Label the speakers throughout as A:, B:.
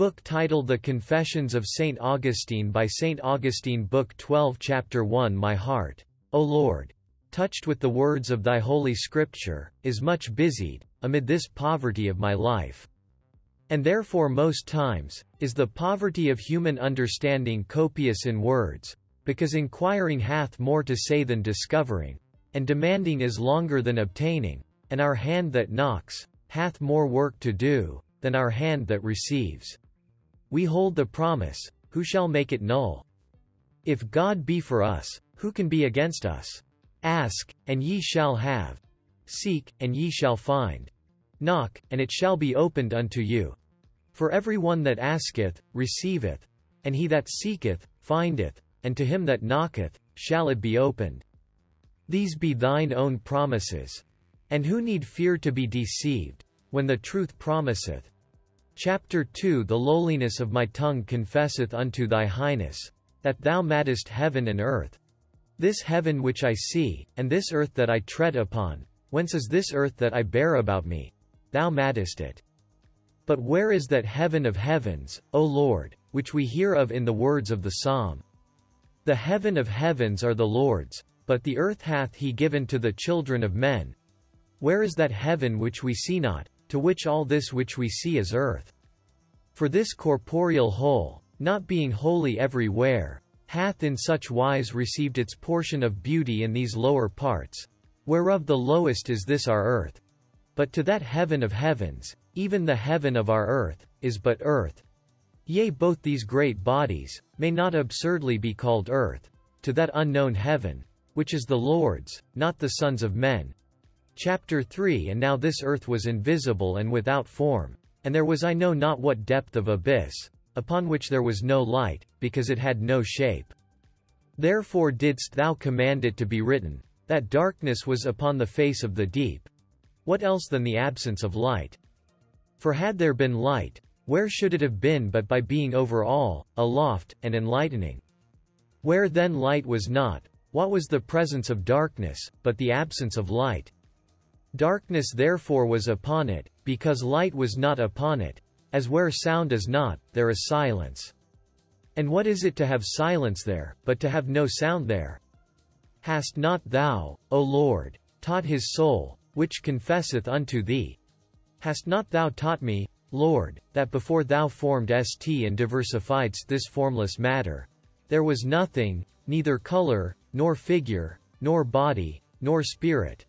A: book titled The Confessions of St. Augustine by St. Augustine Book 12 Chapter 1 My heart, O Lord, touched with the words of thy holy scripture, is much busied, amid this poverty of my life. And therefore most times, is the poverty of human understanding copious in words, because inquiring hath more to say than discovering, and demanding is longer than obtaining, and our hand that knocks, hath more work to do, than our hand that receives. We hold the promise, who shall make it null? If God be for us, who can be against us? Ask, and ye shall have. Seek, and ye shall find. Knock, and it shall be opened unto you. For every one that asketh, receiveth, and he that seeketh, findeth, and to him that knocketh, shall it be opened. These be thine own promises. And who need fear to be deceived, when the truth promiseth? Chapter 2 The lowliness of my tongue confesseth unto thy highness, that thou madest heaven and earth. This heaven which I see, and this earth that I tread upon, whence is this earth that I bear about me? Thou madest it. But where is that heaven of heavens, O Lord, which we hear of in the words of the psalm? The heaven of heavens are the Lord's, but the earth hath he given to the children of men. Where is that heaven which we see not, to which all this which we see is earth? For this corporeal whole, not being holy everywhere, hath in such wise received its portion of beauty in these lower parts, whereof the lowest is this our earth. But to that heaven of heavens, even the heaven of our earth, is but earth. Yea both these great bodies, may not absurdly be called earth, to that unknown heaven, which is the Lord's, not the sons of men. Chapter 3 And now this earth was invisible and without form, and there was I know not what depth of abyss, upon which there was no light, because it had no shape. Therefore didst thou command it to be written, that darkness was upon the face of the deep. What else than the absence of light? For had there been light, where should it have been but by being over all, aloft, and enlightening? Where then light was not, what was the presence of darkness, but the absence of light? Darkness therefore was upon it, because light was not upon it, as where sound is not, there is silence. And what is it to have silence there, but to have no sound there? Hast not thou, O Lord, taught his soul, which confesseth unto thee, Hast not thou taught me, Lord, that before thou formed st and diversifiedst this formless matter, there was nothing, neither color, nor figure, nor body, nor spirit,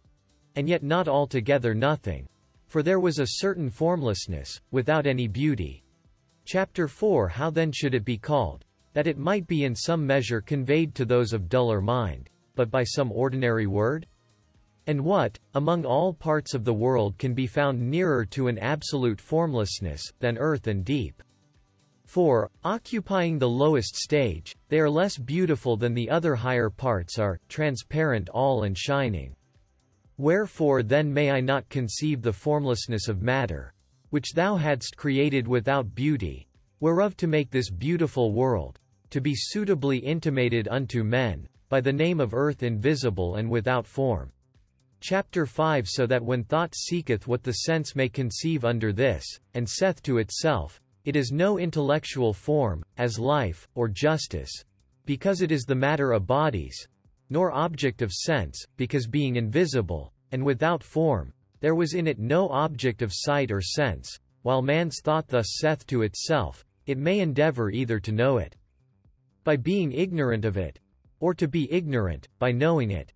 A: and yet not altogether nothing, for there was a certain formlessness, without any beauty. Chapter 4 How then should it be called? That it might be in some measure conveyed to those of duller mind, but by some ordinary word? And what, among all parts of the world can be found nearer to an absolute formlessness, than earth and deep? For, occupying the lowest stage, they are less beautiful than the other higher parts are, transparent all and shining. Wherefore then may I not conceive the formlessness of matter, which thou hadst created without beauty, whereof to make this beautiful world, to be suitably intimated unto men, by the name of earth invisible and without form. Chapter 5 So that when thought seeketh what the sense may conceive under this, and saith to itself, it is no intellectual form, as life, or justice, because it is the matter of bodies, nor object of sense, because being invisible, and without form, there was in it no object of sight or sense, while man's thought thus saith to itself, it may endeavor either to know it by being ignorant of it, or to be ignorant, by knowing it.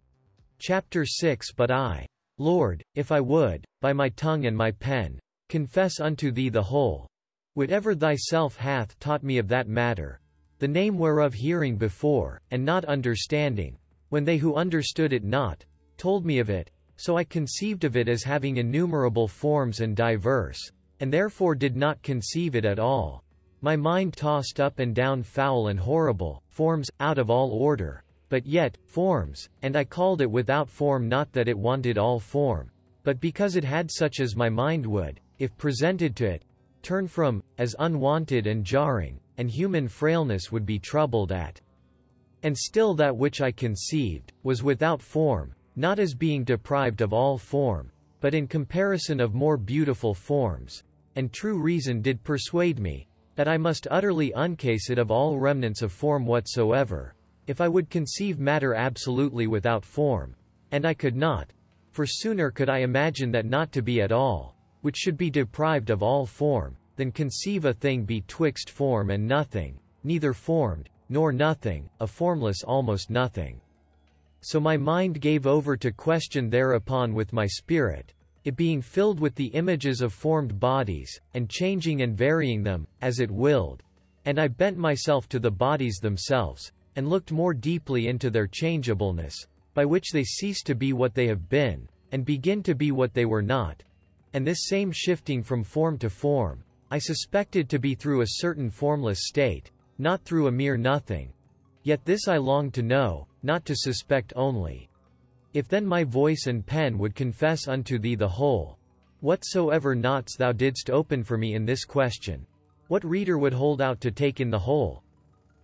A: Chapter 6 But I, Lord, if I would, by my tongue and my pen, confess unto thee the whole, whatever thyself hath taught me of that matter, the name whereof hearing before, and not understanding, when they who understood it not, told me of it, so I conceived of it as having innumerable forms and diverse, and therefore did not conceive it at all. My mind tossed up and down foul and horrible, forms, out of all order, but yet, forms, and I called it without form not that it wanted all form, but because it had such as my mind would, if presented to it, turn from, as unwanted and jarring, and human frailness would be troubled at. And still that which I conceived, was without form, not as being deprived of all form, but in comparison of more beautiful forms, and true reason did persuade me, that I must utterly uncase it of all remnants of form whatsoever, if I would conceive matter absolutely without form. And I could not. For sooner could I imagine that not to be at all, which should be deprived of all form, than conceive a thing betwixt form and nothing, neither formed, nor nothing, a formless almost nothing. So my mind gave over to question thereupon with my spirit, it being filled with the images of formed bodies, and changing and varying them, as it willed. And I bent myself to the bodies themselves, and looked more deeply into their changeableness, by which they cease to be what they have been, and begin to be what they were not. And this same shifting from form to form, I suspected to be through a certain formless state, not through a mere nothing. Yet this I long to know, not to suspect only. If then my voice and pen would confess unto thee the whole, whatsoever knots thou didst open for me in this question, what reader would hold out to take in the whole?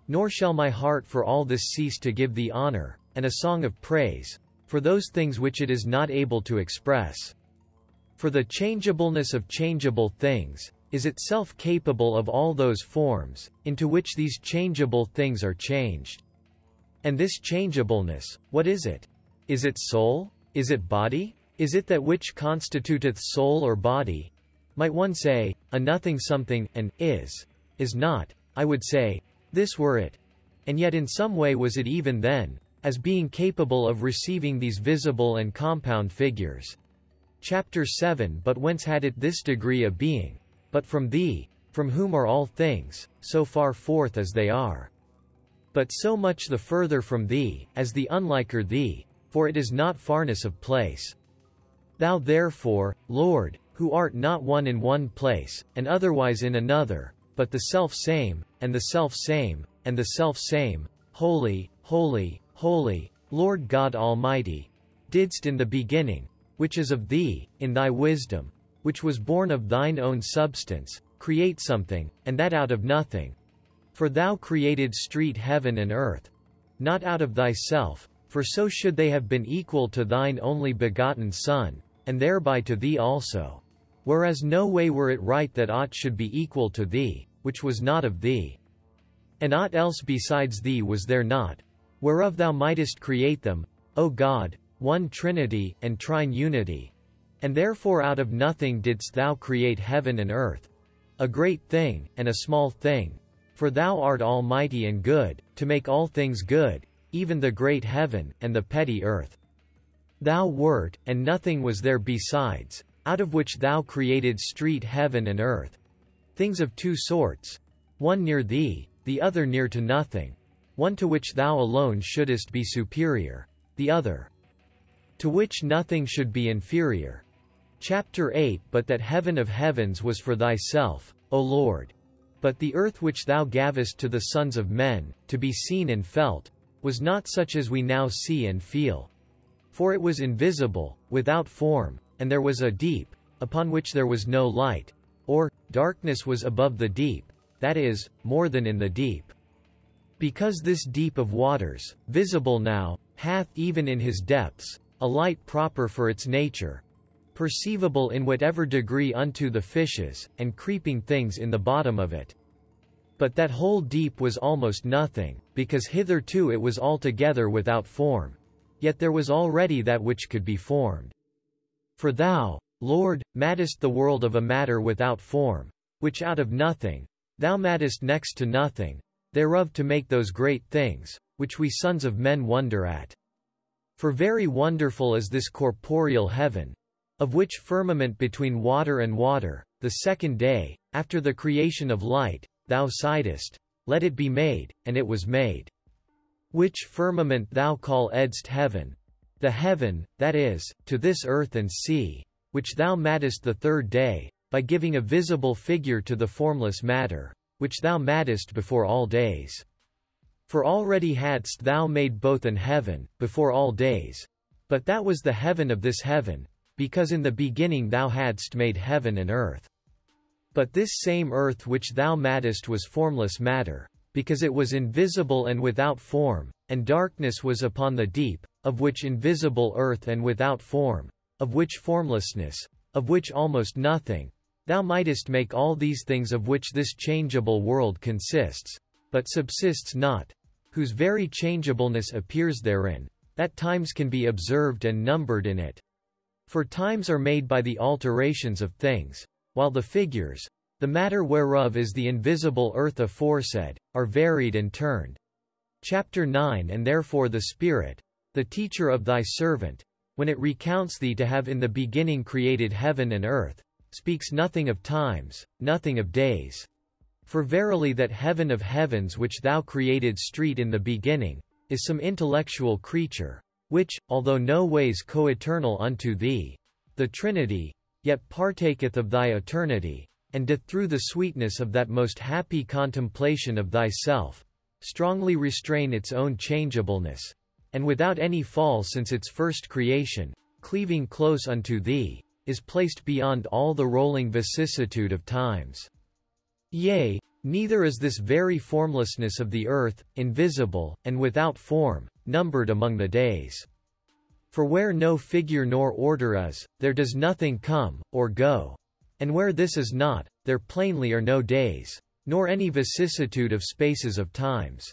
A: Nor shall my heart for all this cease to give thee honor, and a song of praise, for those things which it is not able to express. For the changeableness of changeable things, is itself capable of all those forms, into which these changeable things are changed. And this changeableness, what is it? Is it soul? Is it body? Is it that which constituteth soul or body? Might one say, a nothing something, and is, is not, I would say, this were it. And yet in some way was it even then, as being capable of receiving these visible and compound figures. Chapter 7 But whence had it this degree of being? But from thee, from whom are all things, so far forth as they are. But so much the further from thee, as the unliker thee, for it is not farness of place. Thou therefore, Lord, who art not one in one place, and otherwise in another, but the self-same, and the self-same, and the self-same, holy, holy, holy, Lord God Almighty, didst in the beginning, which is of thee, in thy wisdom, which was born of thine own substance, create something, and that out of nothing. For thou created street heaven and earth. Not out of thyself, for so should they have been equal to thine only begotten Son, and thereby to thee also. Whereas no way were it right that aught should be equal to thee, which was not of thee. And aught else besides thee was there not, whereof thou mightest create them, O God, one Trinity, and trine unity, and therefore out of nothing didst thou create heaven and earth. A great thing, and a small thing. For thou art almighty and good, to make all things good, even the great heaven, and the petty earth. Thou wert, and nothing was there besides, out of which thou created street heaven and earth. Things of two sorts. One near thee, the other near to nothing. One to which thou alone shouldest be superior. The other to which nothing should be inferior. Chapter 8 But that heaven of heavens was for thyself, O Lord. But the earth which thou gavest to the sons of men, to be seen and felt, was not such as we now see and feel. For it was invisible, without form, and there was a deep, upon which there was no light. Or, darkness was above the deep, that is, more than in the deep. Because this deep of waters, visible now, hath even in his depths, a light proper for its nature, perceivable in whatever degree unto the fishes, and creeping things in the bottom of it. But that whole deep was almost nothing, because hitherto it was altogether without form. Yet there was already that which could be formed. For thou, Lord, madest the world of a matter without form, which out of nothing, thou madest next to nothing, thereof to make those great things, which we sons of men wonder at. For very wonderful is this corporeal heaven, of which firmament between water and water, the second day, after the creation of light, thou sightest, let it be made, and it was made. Which firmament thou call edst heaven. The heaven, that is, to this earth and sea, which thou madest the third day, by giving a visible figure to the formless matter, which thou madest before all days. For already hadst thou made both an heaven, before all days. But that was the heaven of this heaven, because in the beginning thou hadst made heaven and earth. But this same earth which thou madest was formless matter, because it was invisible and without form, and darkness was upon the deep, of which invisible earth and without form, of which formlessness, of which almost nothing, Thou mightest make all these things of which this changeable world consists, but subsists not, whose very changeableness appears therein, that times can be observed and numbered in it. For times are made by the alterations of things, while the figures, the matter whereof is the invisible earth aforesaid, are varied and turned. Chapter 9 And therefore the Spirit, the teacher of thy servant, when it recounts thee to have in the beginning created heaven and earth, speaks nothing of times, nothing of days. For verily that heaven of heavens which thou created street in the beginning, is some intellectual creature, which, although no ways coeternal unto thee, the Trinity, yet partaketh of thy eternity, and doth through the sweetness of that most happy contemplation of thyself, strongly restrain its own changeableness, and without any fall since its first creation, cleaving close unto thee, is placed beyond all the rolling vicissitude of times. Yea, neither is this very formlessness of the earth, invisible, and without form, numbered among the days. For where no figure nor order is, there does nothing come, or go. And where this is not, there plainly are no days, nor any vicissitude of spaces of times.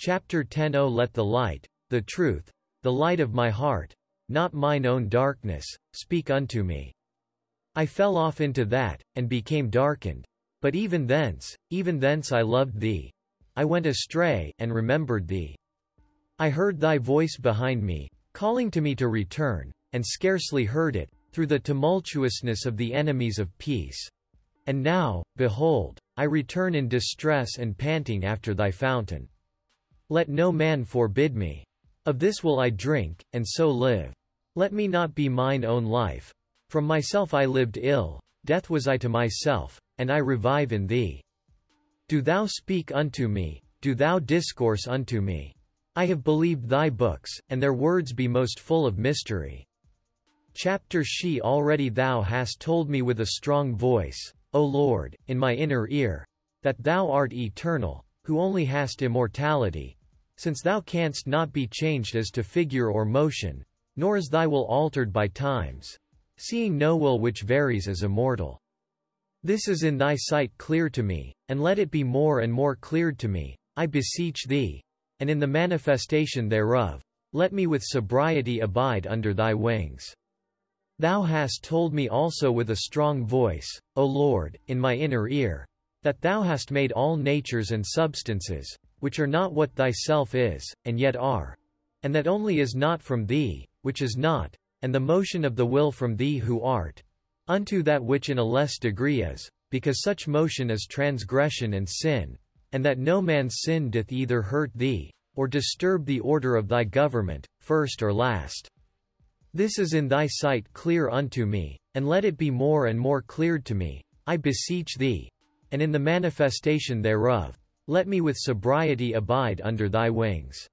A: Chapter 10 O let the light, the truth, the light of my heart, not mine own darkness, speak unto me. I fell off into that, and became darkened. But even thence, even thence I loved thee. I went astray, and remembered thee. I heard thy voice behind me, calling to me to return, and scarcely heard it, through the tumultuousness of the enemies of peace. And now, behold, I return in distress and panting after thy fountain. Let no man forbid me. Of this will I drink, and so live. Let me not be mine own life. From myself I lived ill, death was I to myself, and I revive in thee. Do thou speak unto me, do thou discourse unto me. I have believed thy books, and their words be most full of mystery. Chapter She already thou hast told me with a strong voice, O Lord, in my inner ear, that thou art eternal, who only hast immortality, since thou canst not be changed as to figure or motion, nor is thy will altered by times, seeing no will which varies is immortal. This is in thy sight clear to me, and let it be more and more cleared to me, I beseech thee, and in the manifestation thereof, let me with sobriety abide under thy wings. Thou hast told me also with a strong voice, O Lord, in my inner ear, that thou hast made all natures and substances, which are not what thyself is, and yet are, and that only is not from thee, which is not, and the motion of the will from thee who art, unto that which in a less degree is, because such motion is transgression and sin, and that no man's sin doth either hurt thee, or disturb the order of thy government, first or last. This is in thy sight clear unto me, and let it be more and more cleared to me, I beseech thee, and in the manifestation thereof, let me with sobriety abide under thy wings.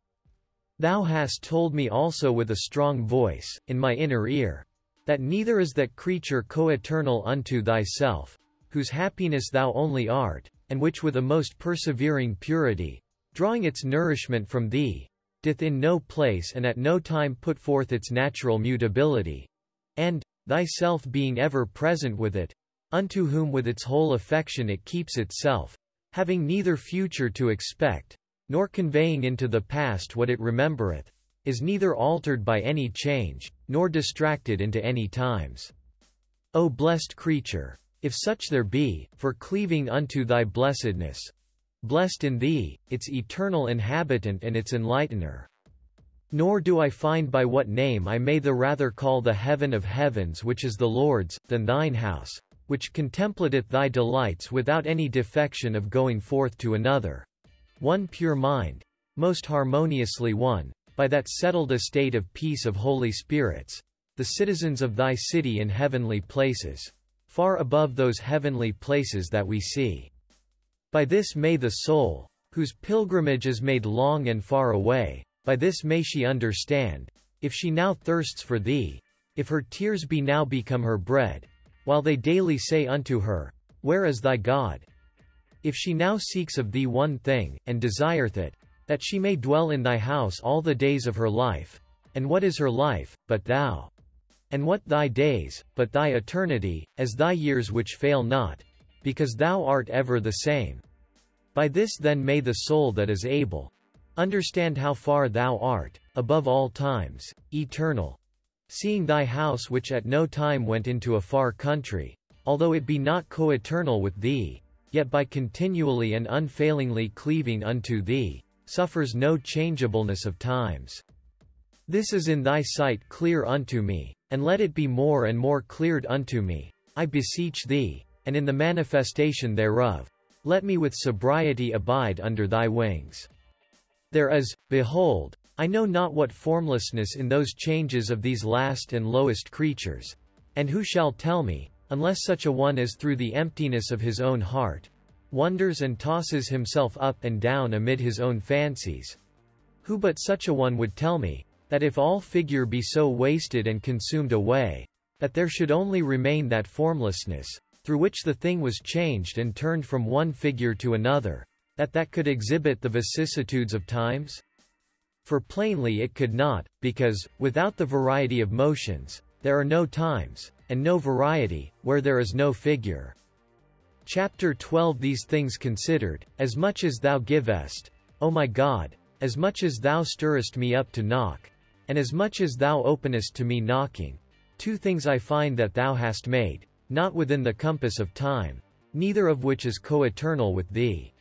A: Thou hast told me also with a strong voice, in my inner ear, that neither is that creature coeternal unto thyself, whose happiness thou only art, and which with a most persevering purity, drawing its nourishment from thee, doth in no place and at no time put forth its natural mutability, and, thyself being ever present with it, unto whom with its whole affection it keeps itself, having neither future to expect, nor conveying into the past what it remembereth, is neither altered by any change, nor distracted into any times. O blessed creature! If such there be, for cleaving unto thy blessedness, blessed in thee, its eternal inhabitant and its enlightener. Nor do I find by what name I may the rather call the heaven of heavens which is the Lord's, than thine house, which contemplateth thy delights without any defection of going forth to another. One pure mind, most harmoniously one, by that settled estate of peace of holy spirits, the citizens of thy city in heavenly places, far above those heavenly places that we see. By this may the soul, whose pilgrimage is made long and far away, by this may she understand, if she now thirsts for thee, if her tears be now become her bread, while they daily say unto her, Where is thy God? If she now seeks of thee one thing, and desireth it, that she may dwell in thy house all the days of her life. And what is her life, but thou? And what thy days, but thy eternity, as thy years which fail not, because thou art ever the same. By this then may the soul that is able understand how far thou art, above all times, eternal. Seeing thy house which at no time went into a far country, although it be not coeternal with thee, yet by continually and unfailingly cleaving unto thee, suffers no changeableness of times. This is in thy sight clear unto me, and let it be more and more cleared unto me, I beseech thee, and in the manifestation thereof, let me with sobriety abide under thy wings. There is, behold, I know not what formlessness in those changes of these last and lowest creatures. And who shall tell me, unless such a one as through the emptiness of his own heart, wonders and tosses himself up and down amid his own fancies? Who but such a one would tell me, that if all figure be so wasted and consumed away, that there should only remain that formlessness, through which the thing was changed and turned from one figure to another, that that could exhibit the vicissitudes of times? For plainly it could not, because, without the variety of motions, there are no times, and no variety, where there is no figure. Chapter 12 These things considered, as much as thou givest, O my God, as much as thou stirrest me up to knock, and as much as thou openest to me knocking, two things I find that thou hast made, not within the compass of time, neither of which is coeternal with thee.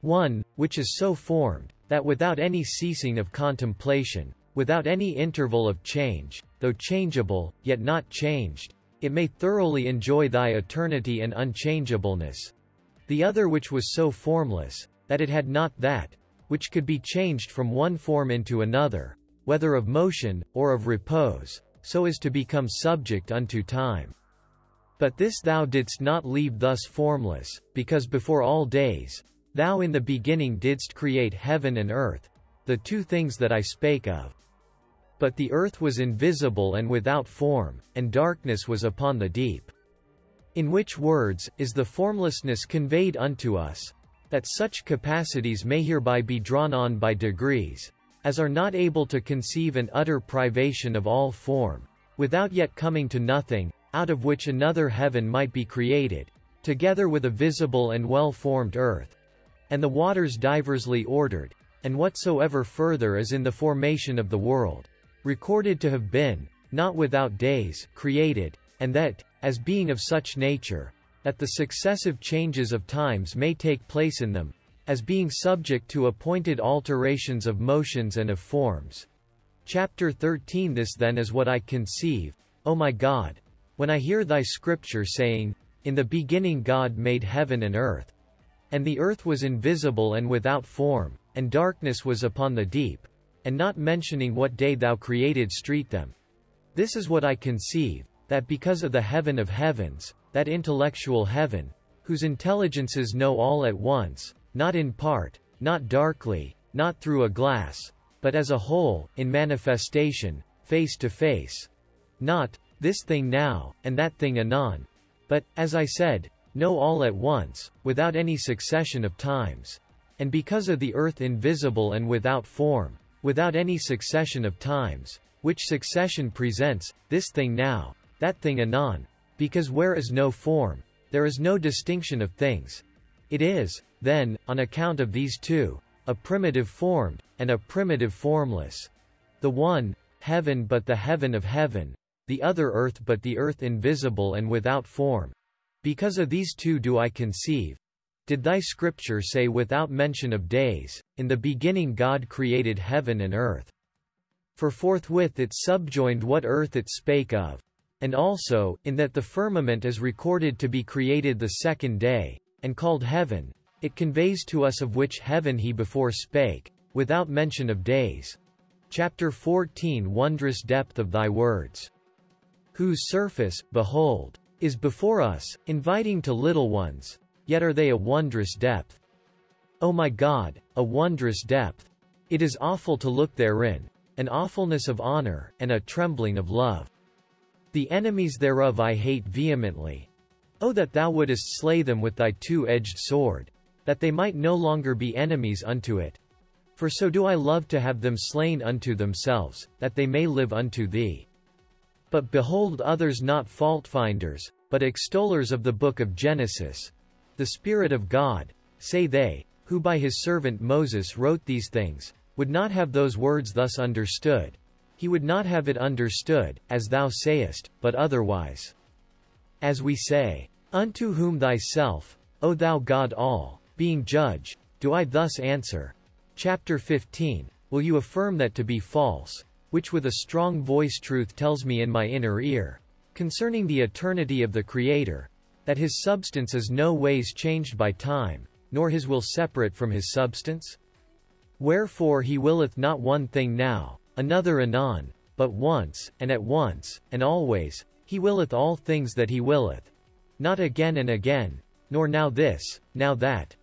A: One, which is so formed, that without any ceasing of contemplation, without any interval of change, though changeable, yet not changed, it may thoroughly enjoy thy eternity and unchangeableness. The other which was so formless, that it had not that, which could be changed from one form into another, whether of motion, or of repose, so as to become subject unto time. But this thou didst not leave thus formless, because before all days, thou in the beginning didst create heaven and earth, the two things that I spake of. But the earth was invisible and without form, and darkness was upon the deep. In which words, is the formlessness conveyed unto us, that such capacities may hereby be drawn on by degrees, as are not able to conceive an utter privation of all form, without yet coming to nothing, out of which another heaven might be created, together with a visible and well-formed earth, and the waters diversely ordered, and whatsoever further is in the formation of the world, recorded to have been, not without days, created, and that, as being of such nature, that the successive changes of times may take place in them, as being subject to appointed alterations of motions and of forms. Chapter 13 This then is what I conceive, O my God, when I hear thy scripture saying, In the beginning God made heaven and earth. And the earth was invisible and without form, and darkness was upon the deep, and not mentioning what day thou created street them. This is what I conceive, that because of the heaven of heavens, that intellectual heaven, whose intelligences know all at once, not in part, not darkly, not through a glass, but as a whole, in manifestation, face to face. Not, this thing now, and that thing anon. But, as I said, know all at once, without any succession of times. And because of the earth invisible and without form, without any succession of times, which succession presents, this thing now, that thing anon, because where is no form, there is no distinction of things. It is, then, on account of these two, a primitive formed, and a primitive formless. The one, heaven but the heaven of heaven, the other earth but the earth invisible and without form. Because of these two do I conceive. Did thy scripture say without mention of days, in the beginning God created heaven and earth? For forthwith it subjoined what earth it spake of. And also, in that the firmament is recorded to be created the second day, and called heaven, it conveys to us of which heaven he before spake, without mention of days. Chapter 14 Wondrous depth of thy words whose surface, behold, is before us, inviting to little ones, yet are they a wondrous depth. O my God, a wondrous depth. It is awful to look therein, an awfulness of honor, and a trembling of love. The enemies thereof I hate vehemently. O that thou wouldest slay them with thy two-edged sword, that they might no longer be enemies unto it. For so do I love to have them slain unto themselves, that they may live unto thee. But behold others not fault-finders, but extollers of the book of Genesis. The Spirit of God, say they, who by his servant Moses wrote these things, would not have those words thus understood. He would not have it understood, as thou sayest, but otherwise. As we say, Unto whom thyself, O thou God all, being judge, do I thus answer? Chapter 15. Will you affirm that to be false, which with a strong voice truth tells me in my inner ear, concerning the eternity of the Creator, that his substance is no ways changed by time, nor his will separate from his substance? Wherefore he willeth not one thing now, another anon, but once, and at once, and always, he willeth all things that he willeth. Not again and again, nor now this, now that.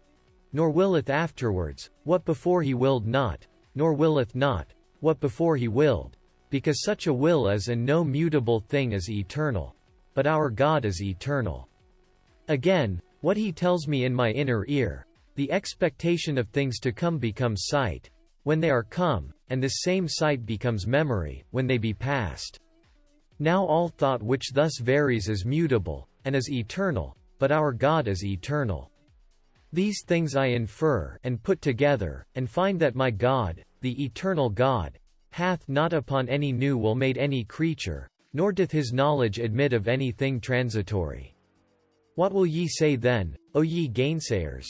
A: Nor willeth afterwards, what before he willed not, nor willeth not, what before he willed. Because such a will is and no mutable thing is eternal. But our God is eternal. Again, what he tells me in my inner ear, the expectation of things to come becomes sight, when they are come, and this same sight becomes memory, when they be past. Now all thought which thus varies is mutable, and is eternal, but our God is eternal. These things I infer and put together, and find that my God, the eternal God, hath not upon any new will made any creature, nor doth his knowledge admit of any thing transitory. What will ye say then, O ye gainsayers?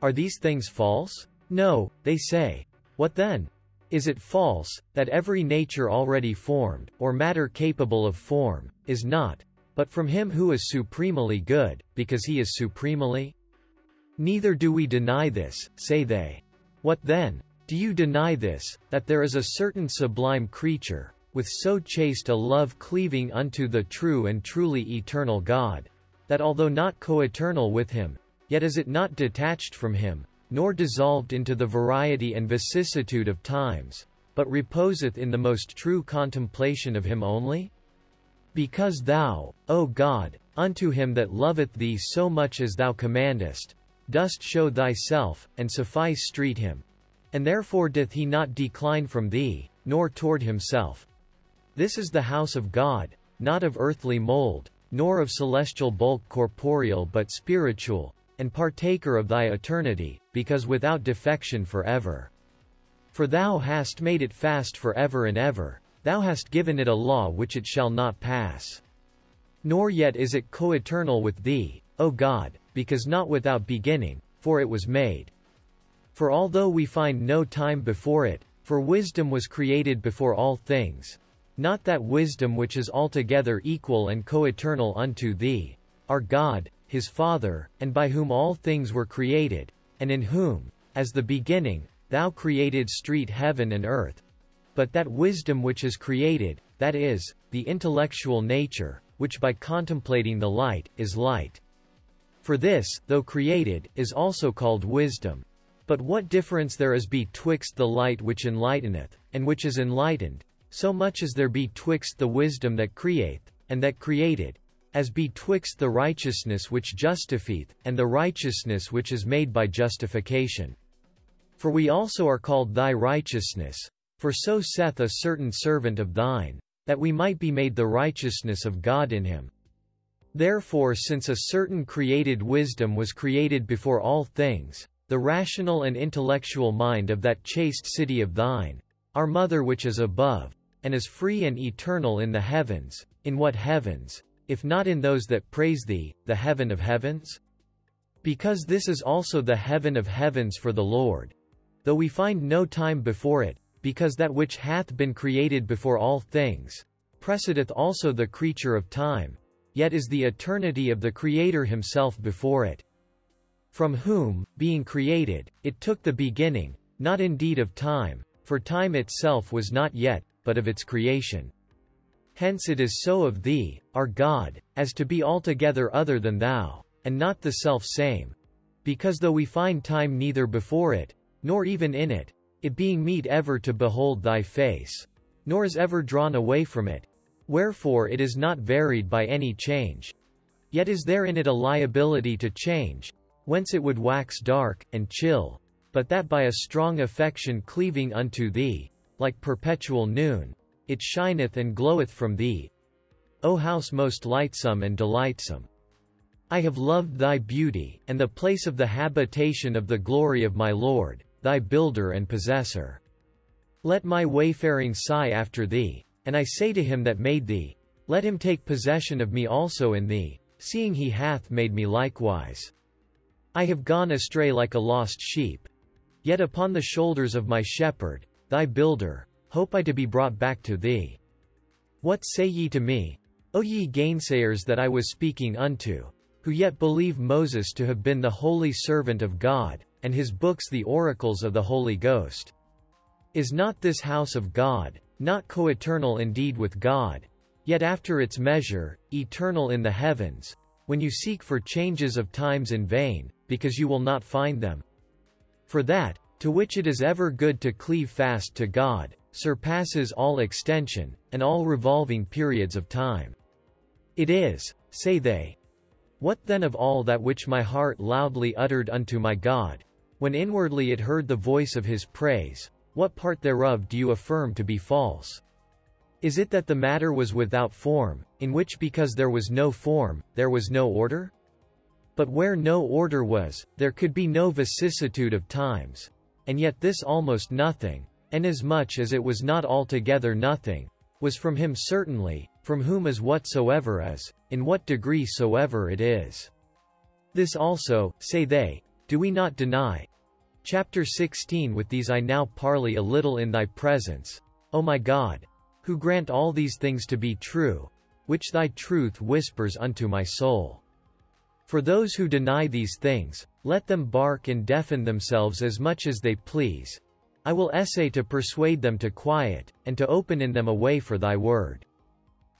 A: Are these things false? No, they say. What then? Is it false, that every nature already formed, or matter capable of form, is not, but from him who is supremely good, because he is supremely? Neither do we deny this, say they. What then? Do you deny this, that there is a certain sublime creature, with so chaste a love cleaving unto the true and truly eternal God, that although not coeternal with him, yet is it not detached from him, nor dissolved into the variety and vicissitude of times, but reposeth in the most true contemplation of him only? Because thou, O God, unto him that loveth thee so much as thou commandest, dost show thyself, and suffice street him. And therefore doth he not decline from thee, nor toward himself. This is the house of God, not of earthly mold, nor of celestial bulk corporeal but spiritual, and partaker of thy eternity, because without defection for ever. For thou hast made it fast for ever and ever, thou hast given it a law which it shall not pass. Nor yet is it coeternal with thee, O God, because not without beginning, for it was made. For although we find no time before it, for wisdom was created before all things, not that wisdom which is altogether equal and coeternal unto thee, our God, his Father, and by whom all things were created, and in whom, as the beginning, thou created street heaven and earth. But that wisdom which is created, that is, the intellectual nature, which by contemplating the light, is light. For this, though created, is also called wisdom. But what difference there is betwixt the light which enlighteneth, and which is enlightened, so much as there be twixt the wisdom that createth, and that created, as betwixt the righteousness which justifieth, and the righteousness which is made by justification. For we also are called thy righteousness, for so saith a certain servant of thine, that we might be made the righteousness of God in him. Therefore since a certain created wisdom was created before all things, the rational and intellectual mind of that chaste city of thine, our mother which is above, and is free and eternal in the heavens, in what heavens, if not in those that praise thee, the heaven of heavens? Because this is also the heaven of heavens for the Lord. Though we find no time before it, because that which hath been created before all things, precedeth also the creature of time, yet is the eternity of the Creator himself before it. From whom, being created, it took the beginning, not indeed of time, for time itself was not yet, but of its creation. Hence it is so of thee, our God, as to be altogether other than thou, and not the self-same. Because though we find time neither before it, nor even in it, it being meet ever to behold thy face, nor is ever drawn away from it, wherefore it is not varied by any change. Yet is there in it a liability to change, whence it would wax dark, and chill, but that by a strong affection cleaving unto thee, like perpetual noon. It shineth and gloweth from thee. O house most lightsome and delightsome. I have loved thy beauty, and the place of the habitation of the glory of my Lord, thy builder and possessor. Let my wayfaring sigh after thee, and I say to him that made thee, Let him take possession of me also in thee, seeing he hath made me likewise. I have gone astray like a lost sheep. Yet upon the shoulders of my shepherd, thy builder, hope I to be brought back to thee. What say ye to me, O ye gainsayers that I was speaking unto? who yet believe Moses to have been the holy servant of God, and his books the oracles of the Holy Ghost. Is not this house of God, not coeternal indeed with God, yet after its measure, eternal in the heavens, when you seek for changes of times in vain, because you will not find them? For that, to which it is ever good to cleave fast to God, surpasses all extension, and all revolving periods of time. It is, say they, what then of all that which my heart loudly uttered unto my God? When inwardly it heard the voice of his praise, what part thereof do you affirm to be false? Is it that the matter was without form, in which because there was no form, there was no order? But where no order was, there could be no vicissitude of times. And yet this almost nothing, inasmuch as it was not altogether nothing, was from him certainly, from whom is whatsoever is, in what degree soever it is. This also, say they, do we not deny. Chapter 16 With these I now parley a little in thy presence, O my God, who grant all these things to be true, which thy truth whispers unto my soul. For those who deny these things, let them bark and deafen themselves as much as they please. I will essay to persuade them to quiet, and to open in them a way for thy word.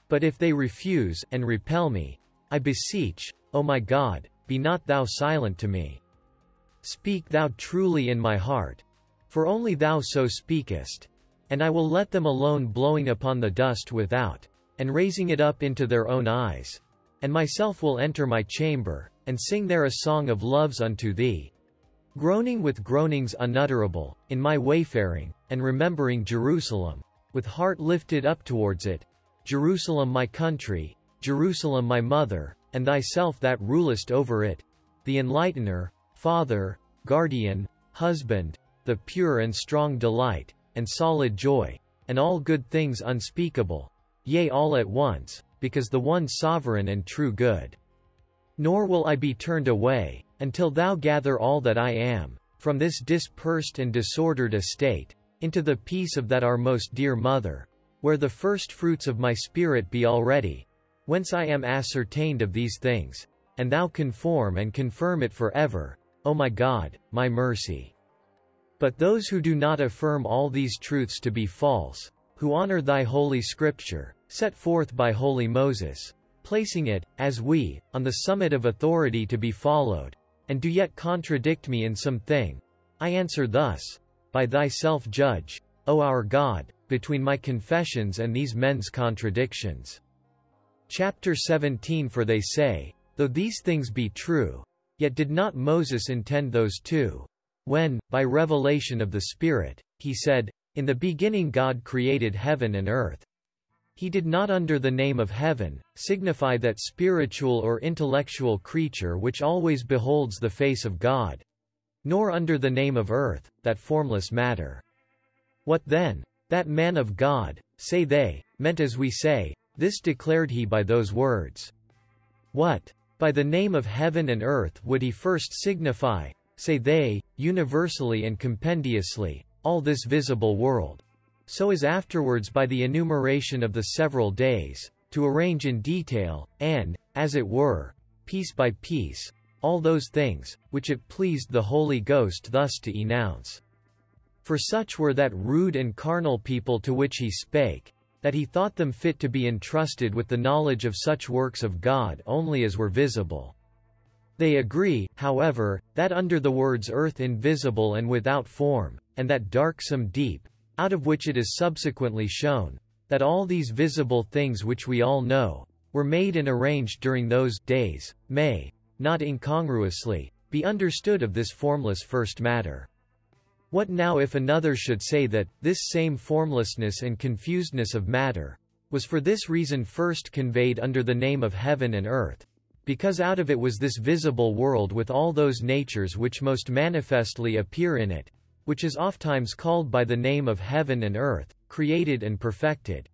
A: But if they refuse, and repel me, I beseech, O my God, be not thou silent to me. Speak thou truly in my heart. For only thou so speakest. And I will let them alone blowing upon the dust without, and raising it up into their own eyes. And myself will enter my chamber, and sing there a song of loves unto thee. Groaning with groanings unutterable, in my wayfaring, and remembering Jerusalem, with heart lifted up towards it, Jerusalem my country, Jerusalem my mother, and thyself that rulest over it, the enlightener, father, guardian, husband, the pure and strong delight, and solid joy, and all good things unspeakable, yea all at once, because the one sovereign and true good. Nor will I be turned away, until thou gather all that I am, from this dispersed and disordered estate, into the peace of that our most dear mother, where the first fruits of my spirit be already, whence I am ascertained of these things, and thou conform and confirm it for ever, O my God, my mercy. But those who do not affirm all these truths to be false, who honor thy holy scripture, set forth by holy Moses, placing it, as we, on the summit of authority to be followed, and do yet contradict me in some thing, I answer thus, By thyself judge, O our God, between my confessions and these men's contradictions. Chapter 17 For they say, Though these things be true, yet did not Moses intend those two. When, by revelation of the Spirit, he said, In the beginning God created heaven and earth. He did not under the name of heaven, signify that spiritual or intellectual creature which always beholds the face of God. Nor under the name of earth, that formless matter. What then? That man of God, say they, meant as we say, this declared he by those words. What? By the name of heaven and earth would he first signify, say they, universally and compendiously, all this visible world. So as afterwards by the enumeration of the several days, to arrange in detail, and, as it were, piece by piece, all those things, which it pleased the Holy Ghost thus to enounce. For such were that rude and carnal people to which he spake, that he thought them fit to be entrusted with the knowledge of such works of God only as were visible. They agree, however, that under the words earth invisible and without form, and that darksome deep, out of which it is subsequently shown, that all these visible things which we all know, were made and arranged during those days, may, not incongruously, be understood of this formless first matter. What now if another should say that, this same formlessness and confusedness of matter, was for this reason first conveyed under the name of heaven and earth, because out of it was this visible world with all those natures which most manifestly appear in it, which is ofttimes called by the name of heaven and earth, created and perfected.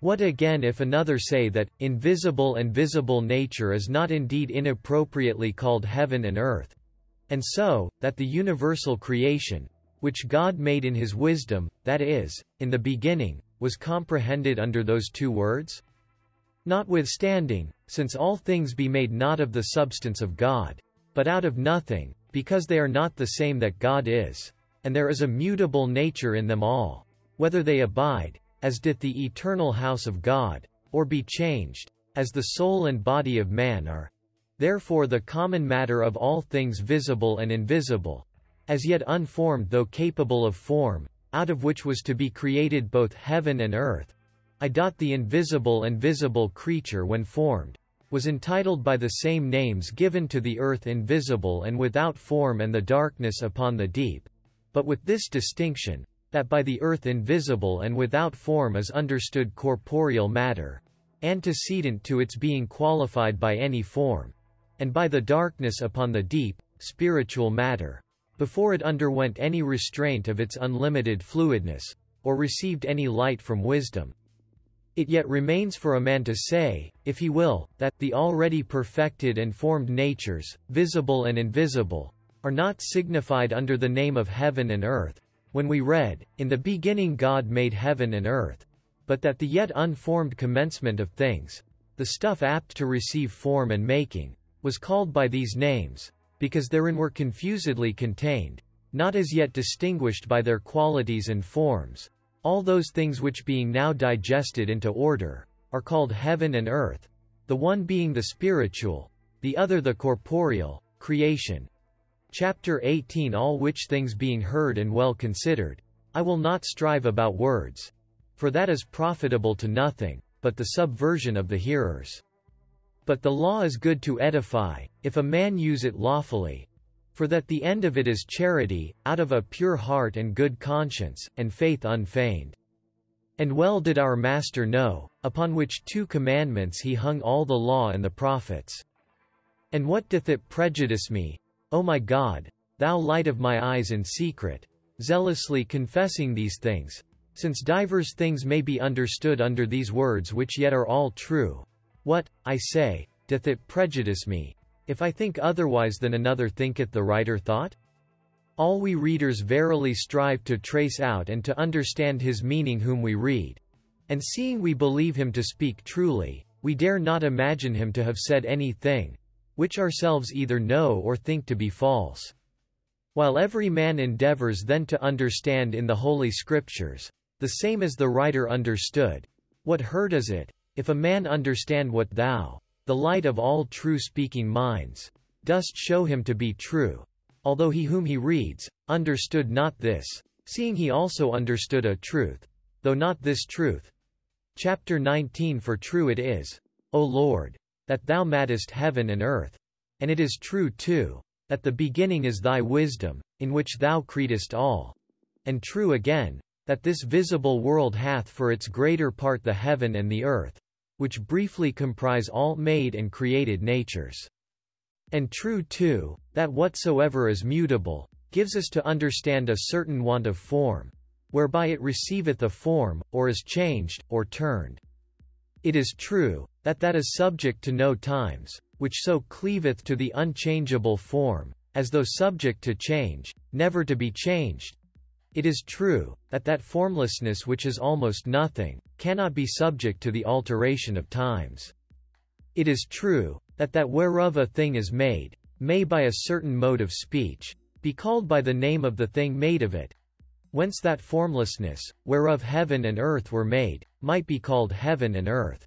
A: What again if another say that, invisible and visible nature is not indeed inappropriately called heaven and earth? And so, that the universal creation, which God made in his wisdom, that is, in the beginning, was comprehended under those two words? Notwithstanding, since all things be made not of the substance of God, but out of nothing, because they are not the same that God is, and there is a mutable nature in them all, whether they abide, as doth the eternal house of God, or be changed, as the soul and body of man are. Therefore the common matter of all things visible and invisible, as yet unformed though capable of form, out of which was to be created both heaven and earth, I. The invisible and visible creature when formed, was entitled by the same names given to the earth invisible and without form and the darkness upon the deep, but with this distinction, that by the earth invisible and without form is understood corporeal matter, antecedent to its being qualified by any form, and by the darkness upon the deep, spiritual matter, before it underwent any restraint of its unlimited fluidness, or received any light from wisdom. It yet remains for a man to say, if he will, that the already perfected and formed natures, visible and invisible, are not signified under the name of heaven and earth, when we read, In the beginning God made heaven and earth, but that the yet unformed commencement of things, the stuff apt to receive form and making, was called by these names, because therein were confusedly contained, not as yet distinguished by their qualities and forms, all those things which being now digested into order, are called heaven and earth, the one being the spiritual, the other the corporeal, creation, Chapter 18 All which things being heard and well considered, I will not strive about words. For that is profitable to nothing, but the subversion of the hearers. But the law is good to edify, if a man use it lawfully. For that the end of it is charity, out of a pure heart and good conscience, and faith unfeigned. And well did our Master know, upon which two commandments he hung all the law and the prophets. And what doth it prejudice me, O my God, thou light of my eyes in secret, zealously confessing these things, since divers things may be understood under these words which yet are all true. What, I say, doth it prejudice me, if I think otherwise than another thinketh the writer thought? All we readers verily strive to trace out and to understand his meaning whom we read. And seeing we believe him to speak truly, we dare not imagine him to have said anything, which ourselves either know or think to be false. While every man endeavors then to understand in the Holy Scriptures, the same as the writer understood, what hurt is it, if a man understand what thou, the light of all true speaking minds, dost show him to be true, although he whom he reads, understood not this, seeing he also understood a truth, though not this truth. Chapter 19 For true it is, O Lord, that thou madest heaven and earth. And it is true too, that the beginning is thy wisdom, in which thou createst all. And true again, that this visible world hath for its greater part the heaven and the earth, which briefly comprise all made and created natures. And true too, that whatsoever is mutable, gives us to understand a certain want of form, whereby it receiveth a form, or is changed, or turned. It is true, that that is subject to no times, which so cleaveth to the unchangeable form, as though subject to change, never to be changed. It is true, that that formlessness which is almost nothing, cannot be subject to the alteration of times. It is true, that that whereof a thing is made, may by a certain mode of speech, be called by the name of the thing made of it, whence that formlessness, whereof heaven and earth were made, might be called heaven and earth.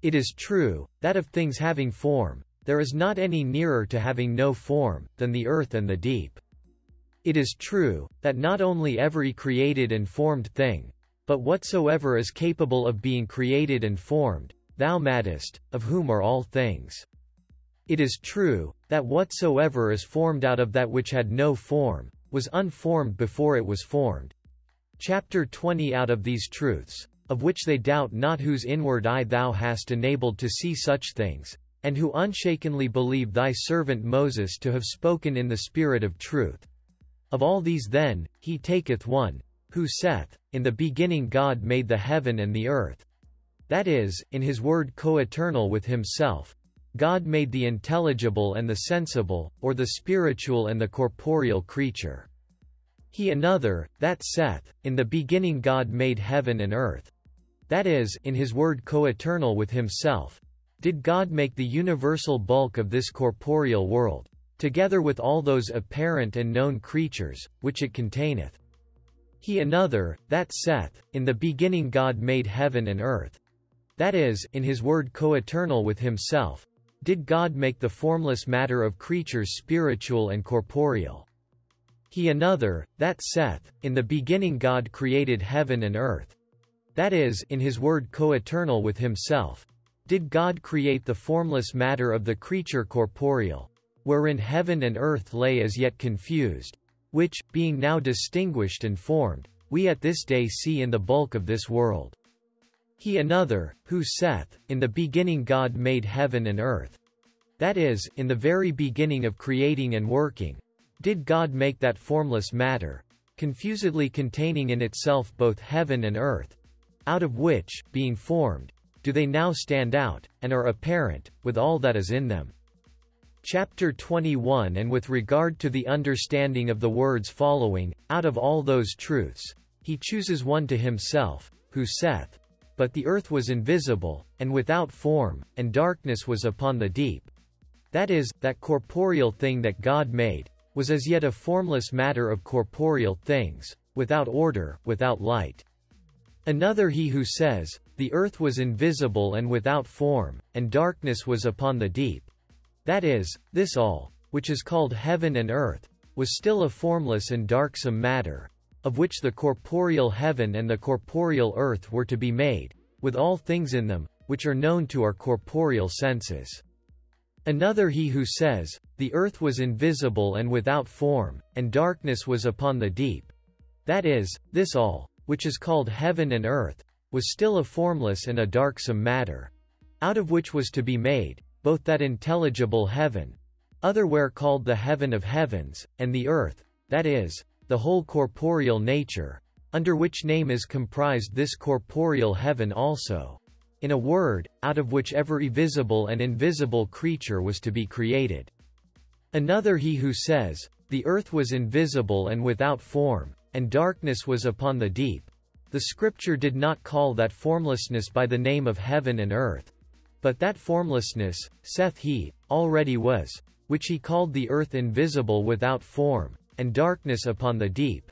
A: It is true, that of things having form, there is not any nearer to having no form, than the earth and the deep. It is true, that not only every created and formed thing, but whatsoever is capable of being created and formed, thou madest, of whom are all things. It is true, that whatsoever is formed out of that which had no form, was unformed before it was formed. Chapter 20 Out of these truths, of which they doubt not whose inward eye thou hast enabled to see such things, and who unshakenly believe thy servant Moses to have spoken in the spirit of truth. Of all these then, he taketh one, who saith, In the beginning God made the heaven and the earth. That is, in his word co-eternal with himself, God made the intelligible and the sensible, or the spiritual and the corporeal creature. He another, that saith, In the beginning God made heaven and earth. That is, in his word co-eternal with himself, did God make the universal bulk of this corporeal world, together with all those apparent and known creatures, which it containeth. He another, that saith, In the beginning God made heaven and earth. That is, in his word co-eternal with himself, did God make the formless matter of creatures spiritual and corporeal. He another, that saith, In the beginning God created heaven and earth. That is, in his word co-eternal with himself, did God create the formless matter of the creature corporeal, wherein heaven and earth lay as yet confused, which, being now distinguished and formed, we at this day see in the bulk of this world. He another, who saith, In the beginning God made heaven and earth. That is, in the very beginning of creating and working, did God make that formless matter, confusedly containing in itself both heaven and earth, out of which, being formed, do they now stand out, and are apparent, with all that is in them. Chapter 21 And with regard to the understanding of the words following, out of all those truths, he chooses one to himself, who saith, but the earth was invisible, and without form, and darkness was upon the deep. That is, that corporeal thing that God made, was as yet a formless matter of corporeal things, without order, without light. Another he who says, The earth was invisible and without form, and darkness was upon the deep. That is, this all, which is called heaven and earth, was still a formless and darksome matter, of which the corporeal heaven and the corporeal earth were to be made, with all things in them, which are known to our corporeal senses. Another he who says, The earth was invisible and without form, and darkness was upon the deep. That is, this all, which is called heaven and earth, was still a formless and a darksome matter, out of which was to be made, both that intelligible heaven, otherwhere called the heaven of heavens, and the earth, that is, the whole corporeal nature, under which name is comprised this corporeal heaven also. In a word, out of which every visible and invisible creature was to be created. Another he who says, The earth was invisible and without form, and darkness was upon the deep. The scripture did not call that formlessness by the name of heaven and earth. But that formlessness, saith he, already was, which he called the earth invisible without form, and darkness upon the deep.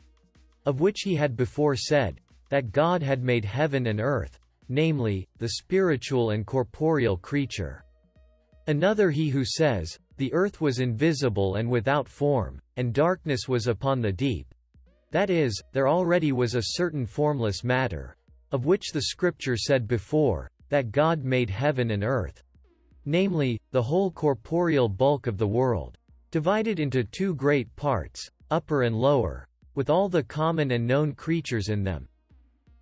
A: Of which he had before said, that God had made heaven and earth, namely, the spiritual and corporeal creature. Another he who says, the earth was invisible and without form, and darkness was upon the deep. That is, there already was a certain formless matter, of which the scripture said before, that God made heaven and earth. Namely, the whole corporeal bulk of the world, divided into two great parts, upper and lower, with all the common and known creatures in them.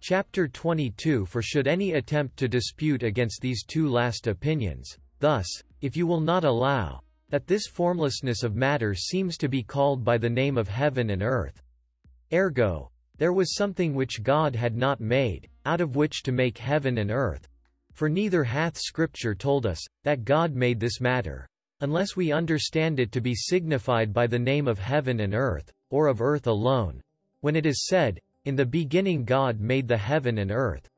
A: Chapter 22 For should any attempt to dispute against these two last opinions, thus, if you will not allow, that this formlessness of matter seems to be called by the name of heaven and earth. Ergo, there was something which God had not made, out of which to make heaven and earth. For neither hath Scripture told us, that God made this matter unless we understand it to be signified by the name of heaven and earth, or of earth alone. When it is said, In the beginning God made the heaven and earth.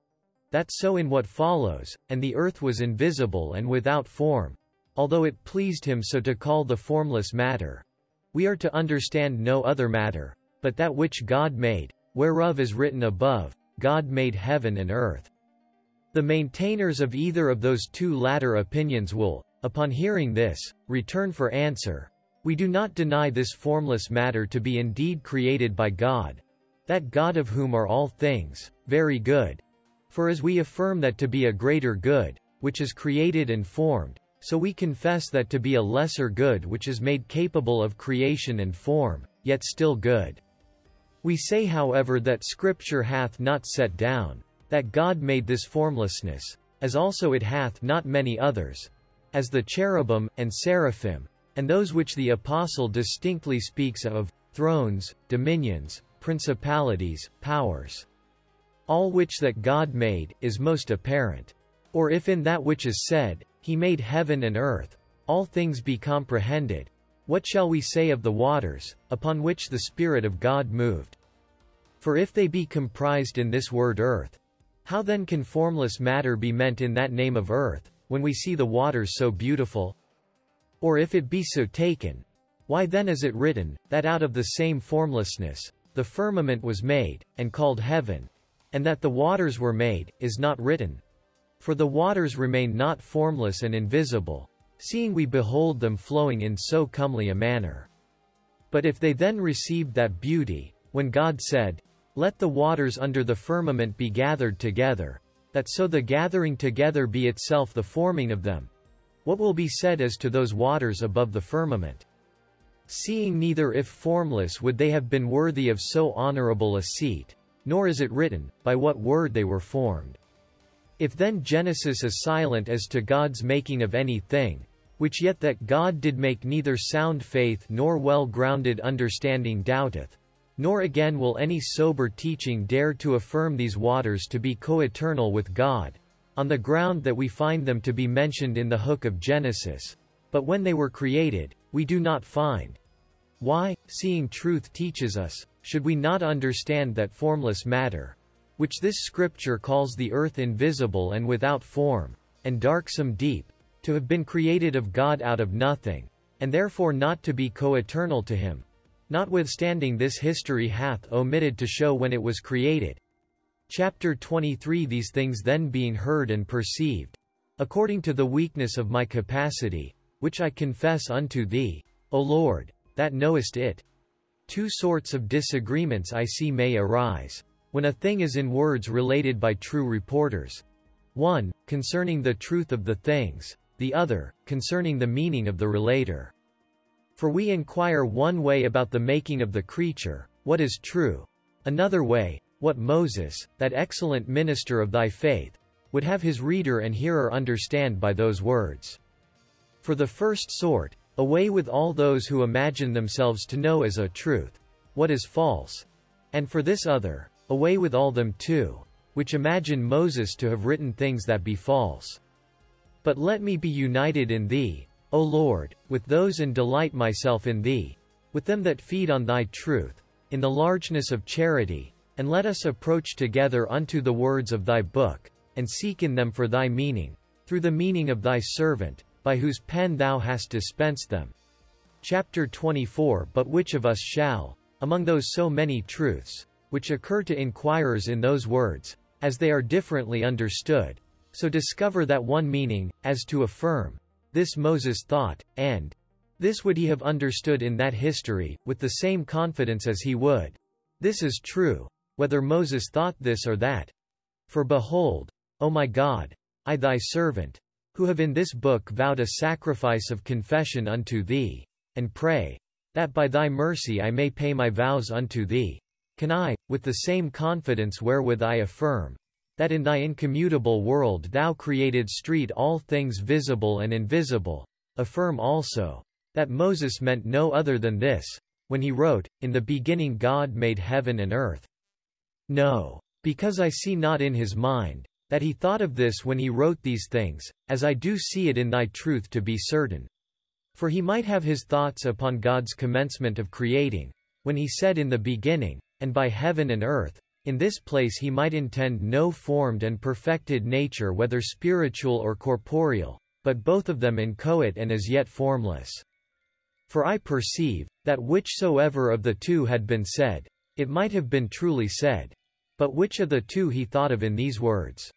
A: That so in what follows, and the earth was invisible and without form, although it pleased him so to call the formless matter. We are to understand no other matter, but that which God made, whereof is written above, God made heaven and earth. The maintainers of either of those two latter opinions will, Upon hearing this, return for answer. We do not deny this formless matter to be indeed created by God. That God of whom are all things, very good. For as we affirm that to be a greater good, which is created and formed, so we confess that to be a lesser good which is made capable of creation and form, yet still good. We say however that Scripture hath not set down, that God made this formlessness, as also it hath not many others, as the cherubim, and seraphim, and those which the apostle distinctly speaks of, thrones, dominions, principalities, powers. All which that God made, is most apparent. Or if in that which is said, He made heaven and earth, all things be comprehended, what shall we say of the waters, upon which the Spirit of God moved? For if they be comprised in this word earth, how then can formless matter be meant in that name of earth, when we see the waters so beautiful? Or if it be so taken, why then is it written, that out of the same formlessness, the firmament was made, and called heaven, and that the waters were made, is not written. For the waters remain not formless and invisible, seeing we behold them flowing in so comely a manner. But if they then received that beauty, when God said, Let the waters under the firmament be gathered together, that so the gathering together be itself the forming of them, what will be said as to those waters above the firmament? Seeing neither if formless would they have been worthy of so honorable a seat, nor is it written, by what word they were formed. If then Genesis is silent as to God's making of any thing, which yet that God did make neither sound faith nor well-grounded understanding doubteth, nor again will any sober teaching dare to affirm these waters to be coeternal with God, on the ground that we find them to be mentioned in the hook of Genesis, but when they were created, we do not find. Why, seeing truth teaches us, should we not understand that formless matter, which this scripture calls the earth invisible and without form, and darksome deep, to have been created of God out of nothing, and therefore not to be coeternal to him, notwithstanding this history hath omitted to show when it was created, Chapter 23 These things then being heard and perceived, according to the weakness of my capacity, which I confess unto thee, O Lord, that knowest it. Two sorts of disagreements I see may arise, when a thing is in words related by true reporters. One, concerning the truth of the things, the other, concerning the meaning of the relator. For we inquire one way about the making of the creature, what is true, another way, what Moses, that excellent minister of thy faith, would have his reader and hearer understand by those words. For the first sort, away with all those who imagine themselves to know as a truth, what is false. And for this other, away with all them too, which imagine Moses to have written things that be false. But let me be united in thee, O Lord, with those and delight myself in thee, with them that feed on thy truth, in the largeness of charity, and let us approach together unto the words of thy book, and seek in them for thy meaning, through the meaning of thy servant, by whose pen thou hast dispensed them. Chapter 24 But which of us shall, among those so many truths, which occur to inquirers in those words, as they are differently understood, so discover that one meaning, as to affirm, this Moses thought, and this would he have understood in that history, with the same confidence as he would. This is true, whether Moses thought this or that. For behold, O my God, I thy servant, who have in this book vowed a sacrifice of confession unto thee, and pray, that by thy mercy I may pay my vows unto thee. Can I, with the same confidence wherewith I affirm, that in thy incommutable world thou created street all things visible and invisible, affirm also, that Moses meant no other than this, when he wrote, In the beginning God made heaven and earth. No. Because I see not in his mind, that he thought of this when he wrote these things, as I do see it in thy truth to be certain. For he might have his thoughts upon God's commencement of creating, when he said in the beginning, and by heaven and earth, in this place he might intend no formed and perfected nature whether spiritual or corporeal, but both of them inchoate and as yet formless. For I perceive, that whichsoever of the two had been said, it might have been truly said. But which of the two he thought of in these words?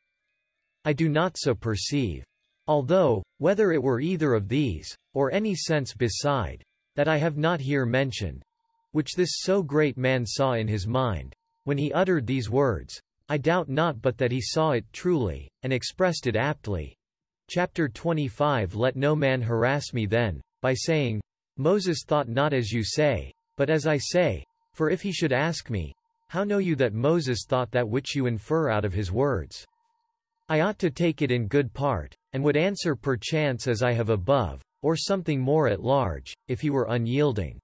A: I do not so perceive. Although, whether it were either of these, or any sense beside, that I have not here mentioned, which this so great man saw in his mind, when he uttered these words, I doubt not but that he saw it truly, and expressed it aptly. Chapter 25 Let no man harass me then, by saying, Moses thought not as you say, but as I say, for if he should ask me, how know you that Moses thought that which you infer out of his words? I ought to take it in good part, and would answer perchance as I have above, or something more at large, if he were unyielding.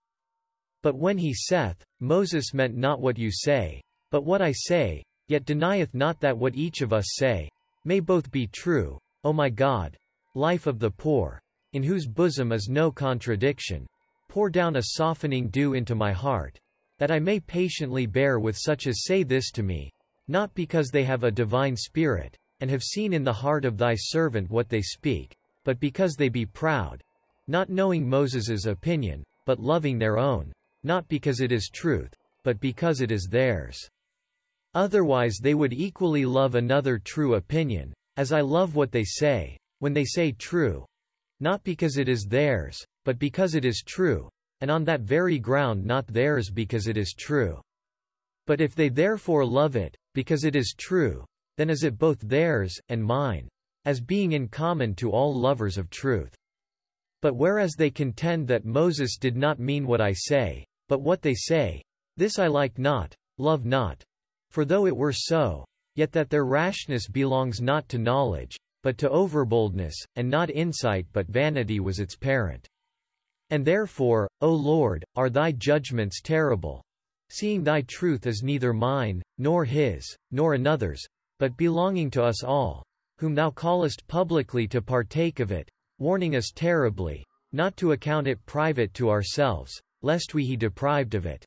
A: But when he saith, Moses meant not what you say, but what I say, yet denieth not that what each of us say, may both be true, O my God, life of the poor, in whose bosom is no contradiction, pour down a softening dew into my heart, that I may patiently bear with such as say this to me, not because they have a divine spirit, and have seen in the heart of thy servant what they speak, but because they be proud, not knowing Moses's opinion, but loving their own, not because it is truth, but because it is theirs. Otherwise they would equally love another true opinion, as I love what they say, when they say true, not because it is theirs, but because it is true, and on that very ground not theirs because it is true. But if they therefore love it, because it is true, then is it both theirs, and mine, as being in common to all lovers of truth. But whereas they contend that Moses did not mean what I say, but what they say, this I like not, love not. For though it were so, yet that their rashness belongs not to knowledge, but to overboldness, and not insight but vanity was its parent. And therefore, O Lord, are thy judgments terrible. Seeing thy truth is neither mine, nor his, nor another's, but belonging to us all, whom thou callest publicly to partake of it, warning us terribly, not to account it private to ourselves, lest we he deprived of it.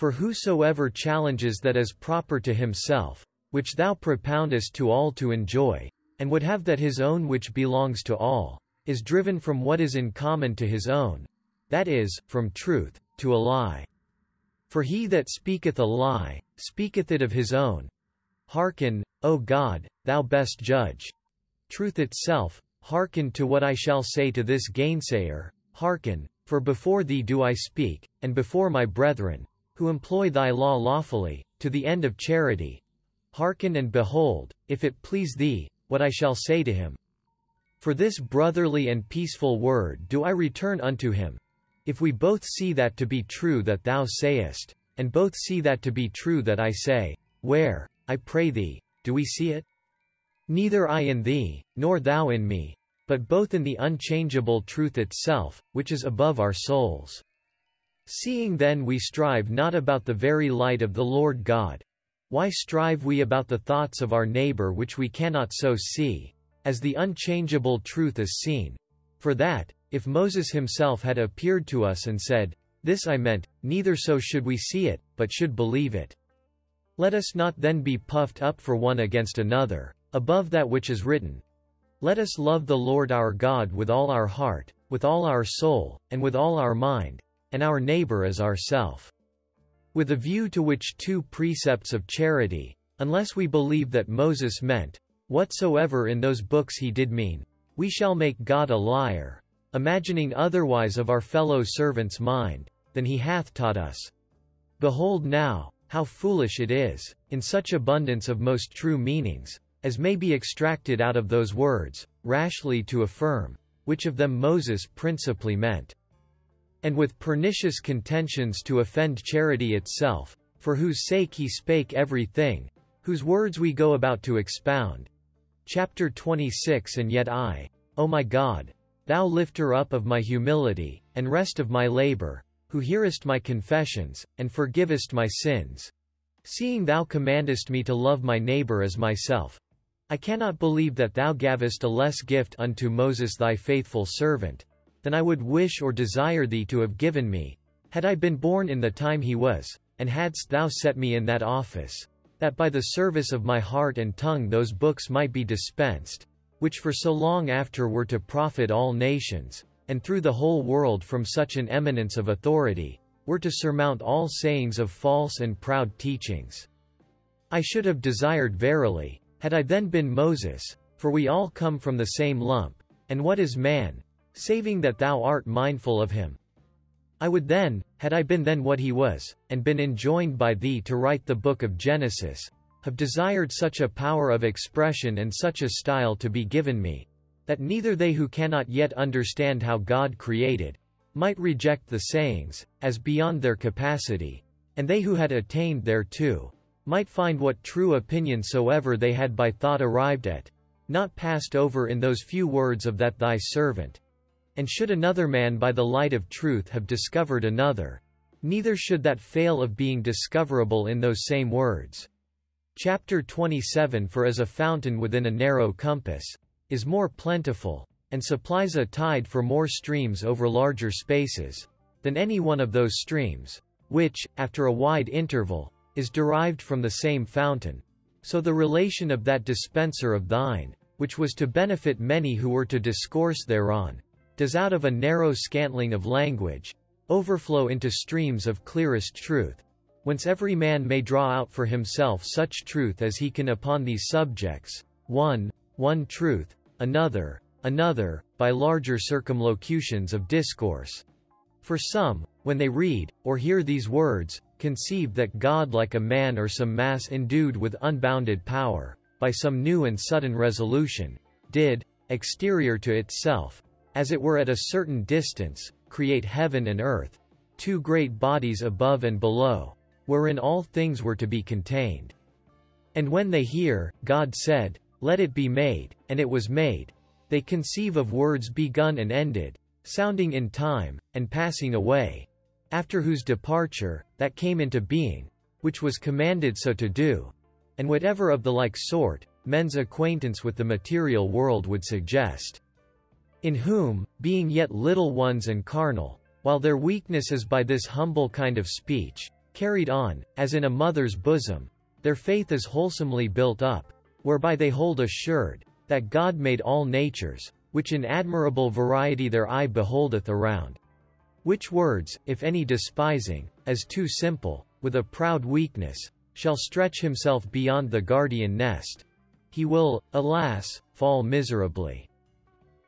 A: For whosoever challenges that is proper to himself, which thou propoundest to all to enjoy, and would have that his own which belongs to all, is driven from what is in common to his own, that is, from truth, to a lie. For he that speaketh a lie, speaketh it of his own. Hearken, O God, thou best judge. Truth itself, hearken to what I shall say to this gainsayer, hearken, for before thee do I speak, and before my brethren, who employ thy law lawfully, to the end of charity. Hearken and behold, if it please thee, what I shall say to him. For this brotherly and peaceful word do I return unto him. If we both see that to be true that thou sayest, and both see that to be true that I say, where, I pray thee, do we see it? Neither I in thee, nor thou in me, but both in the unchangeable truth itself, which is above our souls. Seeing then we strive not about the very light of the Lord God, why strive we about the thoughts of our neighbor which we cannot so see, as the unchangeable truth is seen? For that, if Moses himself had appeared to us and said, This I meant, neither so should we see it, but should believe it. Let us not then be puffed up for one against another, above that which is written. Let us love the Lord our God with all our heart, with all our soul, and with all our mind, and our neighbor as ourself. With a view to which two precepts of charity, unless we believe that Moses meant, whatsoever in those books he did mean, we shall make God a liar, imagining otherwise of our fellow servant's mind, than he hath taught us. Behold now, how foolish it is, in such abundance of most true meanings, as may be extracted out of those words, rashly to affirm, which of them Moses principally meant. And with pernicious contentions to offend charity itself, for whose sake he spake every thing, whose words we go about to expound. Chapter 26 And yet I, O my God, thou lifter up of my humility, and rest of my labor, who hearest my confessions, and forgivest my sins. Seeing thou commandest me to love my neighbor as myself, I cannot believe that thou gavest a less gift unto Moses thy faithful servant, than I would wish or desire thee to have given me, had I been born in the time he was, and hadst thou set me in that office, that by the service of my heart and tongue those books might be dispensed, which for so long after were to profit all nations, and through the whole world from such an eminence of authority, were to surmount all sayings of false and proud teachings. I should have desired verily, had I then been Moses, for we all come from the same lump, and what is man, saving that thou art mindful of him? I would then, had I been then what he was, and been enjoined by thee to write the book of Genesis, have desired such a power of expression and such a style to be given me, that neither they who cannot yet understand how God created, might reject the sayings, as beyond their capacity, and they who had attained thereto, might find what true opinion soever they had by thought arrived at, not passed over in those few words of that thy servant. And should another man by the light of truth have discovered another, neither should that fail of being discoverable in those same words. Chapter 27 For as a fountain within a narrow compass, is more plentiful, and supplies a tide for more streams over larger spaces, than any one of those streams, which, after a wide interval, is derived from the same fountain. So the relation of that dispenser of thine, which was to benefit many who were to discourse thereon, does out of a narrow scantling of language, overflow into streams of clearest truth, whence every man may draw out for himself such truth as he can upon these subjects, one, one truth, another, another, by larger circumlocutions of discourse. For some, when they read, or hear these words, conceive that God like a man or some mass endued with unbounded power, by some new and sudden resolution, did, exterior to itself, as it were at a certain distance, create heaven and earth, two great bodies above and below, wherein all things were to be contained. And when they hear, God said, Let it be made, and it was made, they conceive of words begun and ended, sounding in time, and passing away, after whose departure, that came into being, which was commanded so to do, and whatever of the like sort, men's acquaintance with the material world would suggest. In whom, being yet little ones and carnal, while their weakness is by this humble kind of speech, carried on, as in a mother's bosom, their faith is wholesomely built up, whereby they hold assured, that God made all natures, which in admirable variety their eye beholdeth around. Which words, if any despising, as too simple, with a proud weakness, shall stretch himself beyond the guardian nest. He will, alas, fall miserably.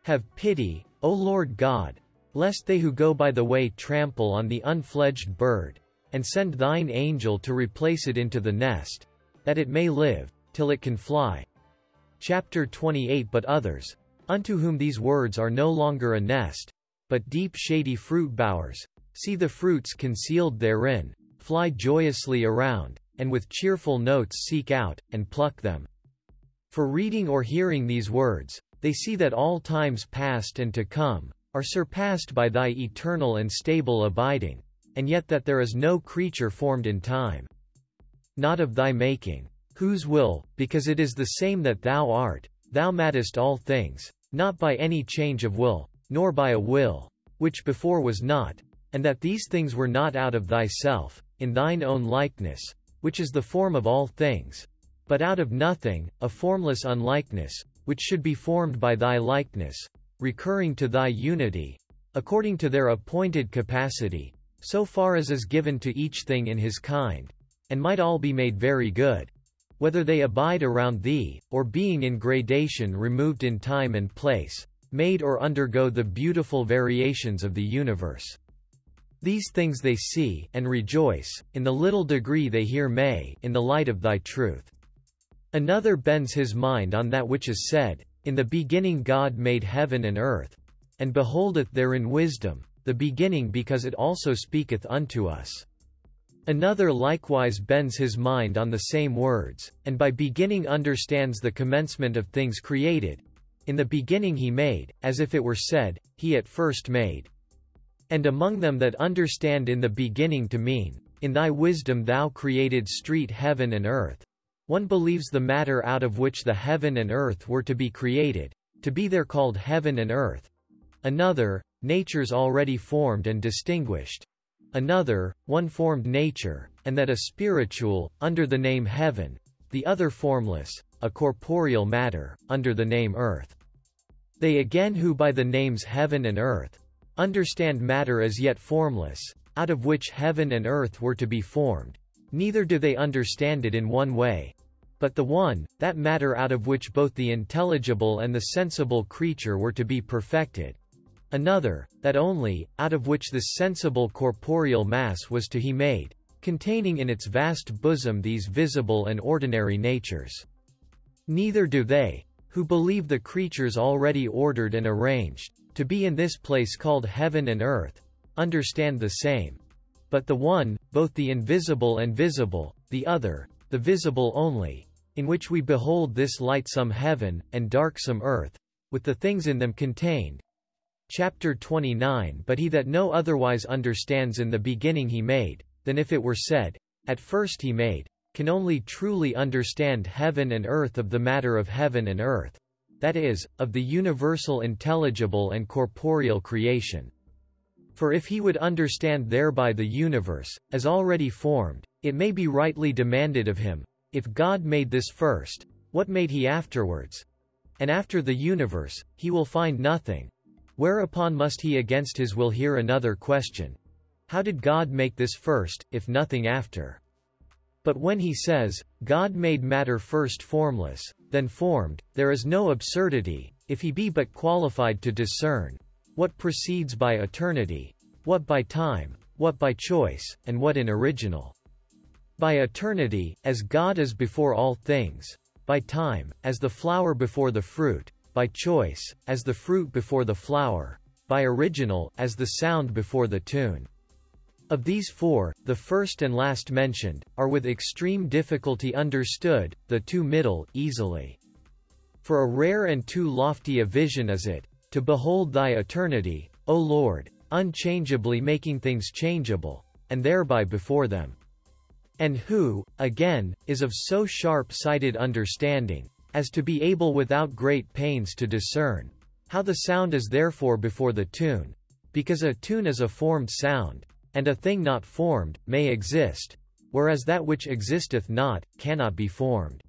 A: Have pity, O Lord God, lest they who go by the way trample on the unfledged bird, and send thine angel to replace it into the nest, that it may live, till it can fly. Chapter 28 But others, unto whom these words are no longer a nest, but deep shady fruit bowers, see the fruits concealed therein, fly joyously around, and with cheerful notes seek out, and pluck them. For reading or hearing these words, they see that all times past and to come, are surpassed by thy eternal and stable abiding, and yet that there is no creature formed in time. Not of thy making. Whose will, because it is the same that thou art, thou madest all things, not by any change of will, nor by a will, which before was not, and that these things were not out of thyself, in thine own likeness, which is the form of all things. But out of nothing, a formless unlikeness, which should be formed by thy likeness, recurring to thy unity, according to their appointed capacity, so far as is given to each thing in his kind, and might all be made very good, whether they abide around thee, or being in gradation removed in time and place, made or undergo the beautiful variations of the universe. These things they see, and rejoice, in the little degree they hear may, in the light of thy truth. Another bends his mind on that which is said, In the beginning God made heaven and earth, and beholdeth therein wisdom, the beginning because it also speaketh unto us. Another likewise bends his mind on the same words, and by beginning understands the commencement of things created. In the beginning he made, as if it were said, he at first made. And among them that understand in the beginning to mean, In thy wisdom thou created street heaven and earth. One believes the matter out of which the heaven and earth were to be created, to be there called heaven and earth. Another, natures already formed and distinguished. Another, one formed nature, and that a spiritual, under the name heaven, the other formless, a corporeal matter, under the name earth. They again who by the names heaven and earth, understand matter as yet formless, out of which heaven and earth were to be formed. Neither do they understand it in one way, but the one, that matter out of which both the intelligible and the sensible creature were to be perfected. Another, that only, out of which the sensible corporeal mass was to he made, containing in its vast bosom these visible and ordinary natures. Neither do they, who believe the creatures already ordered and arranged, to be in this place called heaven and earth, understand the same. But the one, both the invisible and visible, the other, the visible only, in which we behold this lightsome heaven, and darksome earth, with the things in them contained. Chapter 29 But he that no otherwise understands in the beginning he made, than if it were said, At first he made, can only truly understand heaven and earth of the matter of heaven and earth, that is, of the universal intelligible and corporeal creation. For if he would understand thereby the universe, as already formed, it may be rightly demanded of him, if God made this first, what made he afterwards? And after the universe, he will find nothing. Whereupon must he against his will hear another question. How did God make this first, if nothing after? But when he says, God made matter first formless, then formed, there is no absurdity, if he be but qualified to discern, what proceeds by eternity, what by time, what by choice, and what in original. By eternity, as God is before all things, by time, as the flower before the fruit, by choice, as the fruit before the flower, by original, as the sound before the tune. Of these four, the first and last mentioned, are with extreme difficulty understood, the two middle, easily. For a rare and too lofty a vision is it, to behold thy eternity, O Lord, unchangeably making things changeable, and thereby before them. And who, again, is of so sharp-sighted understanding, as to be able without great pains to discern, how the sound is therefore before the tune, because a tune is a formed sound, and a thing not formed, may exist, whereas that which existeth not, cannot be formed.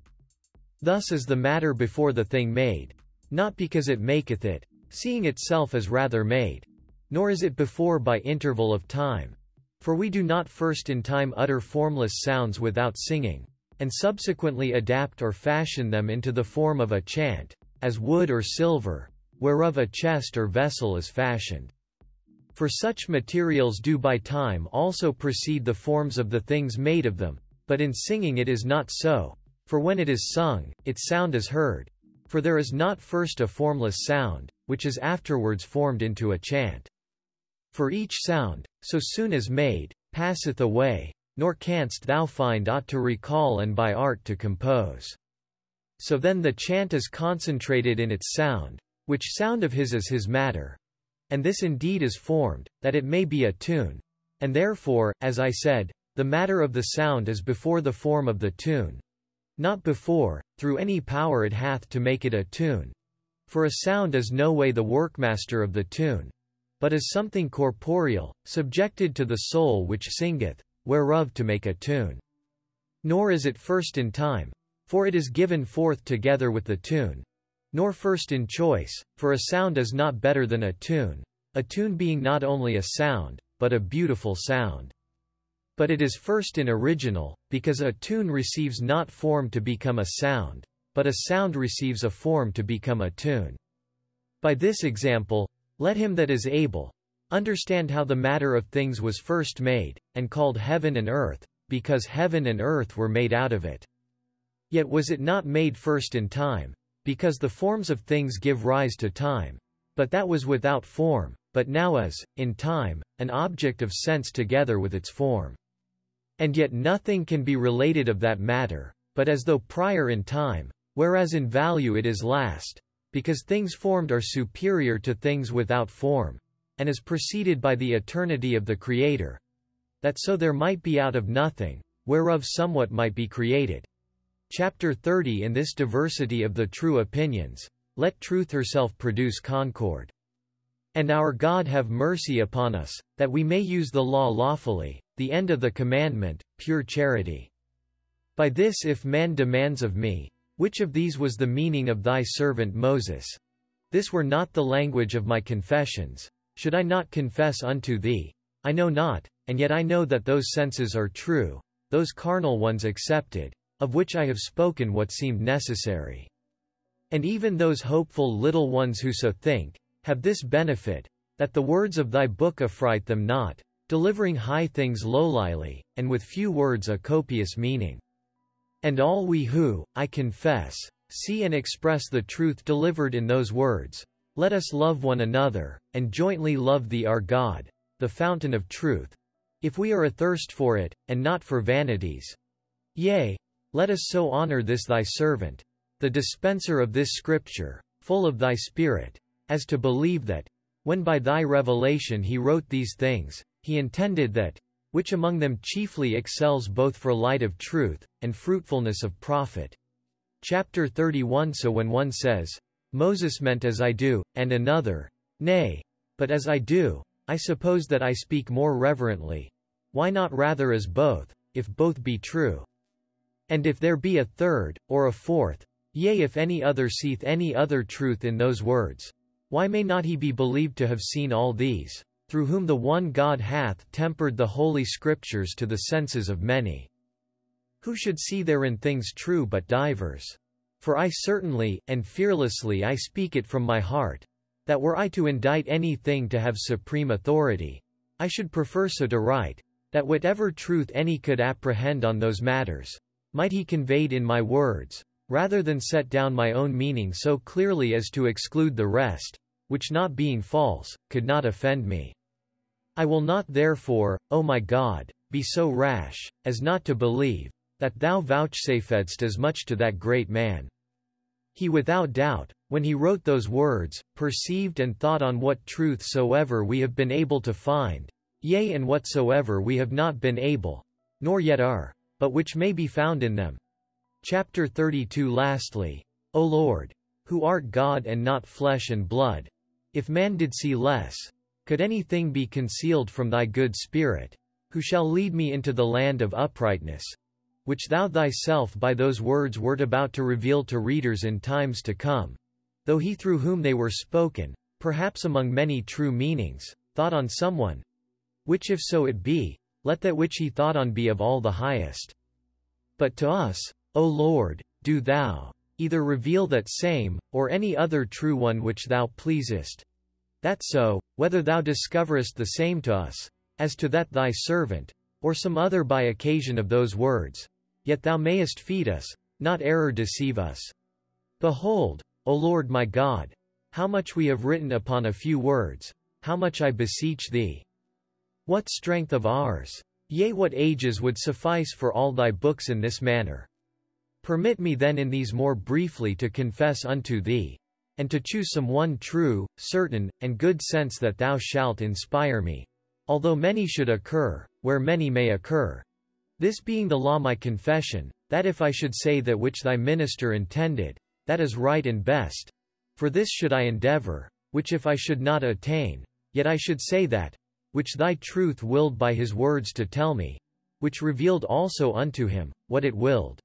A: Thus is the matter before the thing made, not because it maketh it, seeing itself as rather made, nor is it before by interval of time. For we do not first in time utter formless sounds without singing, and subsequently adapt or fashion them into the form of a chant, as wood or silver, whereof a chest or vessel is fashioned. For such materials do by time also precede the forms of the things made of them, but in singing it is not so, for when it is sung, its sound is heard. For there is not first a formless sound, which is afterwards formed into a chant. For each sound, so soon as made, passeth away, nor canst thou find aught to recall and by art to compose. So then the chant is concentrated in its sound, which sound of his is his matter, and this indeed is formed, that it may be a tune. And therefore, as I said, the matter of the sound is before the form of the tune. Not before, through any power it hath to make it a tune. For a sound is no way the workmaster of the tune, but is something corporeal, subjected to the soul which singeth, whereof to make a tune. Nor is it first in time, for it is given forth together with the tune, nor first in choice, for a sound is not better than a tune, a tune being not only a sound, but a beautiful sound. But it is first in original, because a tune receives not form to become a sound, but a sound receives a form to become a tune. By this example, let him that is able, understand how the matter of things was first made, and called heaven and earth, because heaven and earth were made out of it. Yet was it not made first in time, because the forms of things give rise to time. But that was without form, but now is, in time, an object of sense together with its form. And yet nothing can be related of that matter, but as though prior in time, whereas in value it is last, because things formed are superior to things without form, and is preceded by the eternity of the Creator, that so there might be out of nothing, whereof somewhat might be created. Chapter 30 In this diversity of the true opinions, let truth herself produce concord. And our God have mercy upon us, that we may use the law lawfully, the end of the commandment, pure charity. By this if man demands of me, which of these was the meaning of thy servant Moses? This were not the language of my confessions. Should I not confess unto thee? I know not, and yet I know that those senses are true, those carnal ones accepted, of which I have spoken what seemed necessary. And even those hopeful little ones who so think, have this benefit, that the words of thy book affright them not, delivering high things lowlily, and with few words a copious meaning. And all we who, I confess, see and express the truth delivered in those words, let us love one another, and jointly love thee our God, the fountain of truth, If we are athirst for it, and not for vanities. Yea, let us so honor this thy servant, the dispenser of this scripture, full of thy Spirit, as to believe that, when by thy revelation he wrote these things, he intended that, which among them chiefly excels both for light of truth, and fruitfulness of profit. Chapter 31 So when one says, Moses meant as I do, and another, Nay, but as I do, I suppose that I speak more reverently. Why not rather as both, if both be true? And if there be a third, or a fourth, yea if any other seeth any other truth in those words, why may not he be believed to have seen all these? Through whom the one God hath tempered the holy scriptures to the senses of many. Who should see therein things true but divers? For I certainly, and fearlessly I speak it from my heart, that were I to indite any thing to have supreme authority, I should prefer so to write, that whatever truth any could apprehend on those matters, might he conveyed in my words, rather than set down my own meaning so clearly as to exclude the rest, which not being false, could not offend me. I will not therefore, O my God, be so rash, as not to believe, that thou vouchsafedst as much to that great man. He without doubt, when he wrote those words, perceived and thought on what truth soever we have been able to find, yea and whatsoever we have not been able, nor yet are, but which may be found in them. Chapter 32 Lastly, O Lord, who art God and not flesh and blood, if man did see less, could anything be concealed from thy good spirit? Who shall lead me into the land of uprightness? Which thou thyself by those words wert about to reveal to readers in times to come. Though he through whom they were spoken, perhaps among many true meanings, thought on someone. Which if so it be, let that which he thought on be of all the highest. But to us, O Lord, do thou, either reveal that same, or any other true one which thou pleasest. That so, whether thou discoverest the same to us, as to that thy servant, or some other by occasion of those words, yet thou mayest feed us, not error deceive us. Behold, O Lord my God, how much we have written upon a few words, how much I beseech thee. What strength of ours! Yea what ages would suffice for all thy books in this manner. Permit me then in these more briefly to confess unto thee, and to choose some one true, certain, and good sense that thou shalt inspire me. Although many should occur, where many may occur. This being the law my confession, that if I should say that which thy minister intended, that is right and best. For this should I endeavor, which if I should not attain, yet I should say that, which thy truth willed by his words to tell me, which revealed also unto him, what it willed.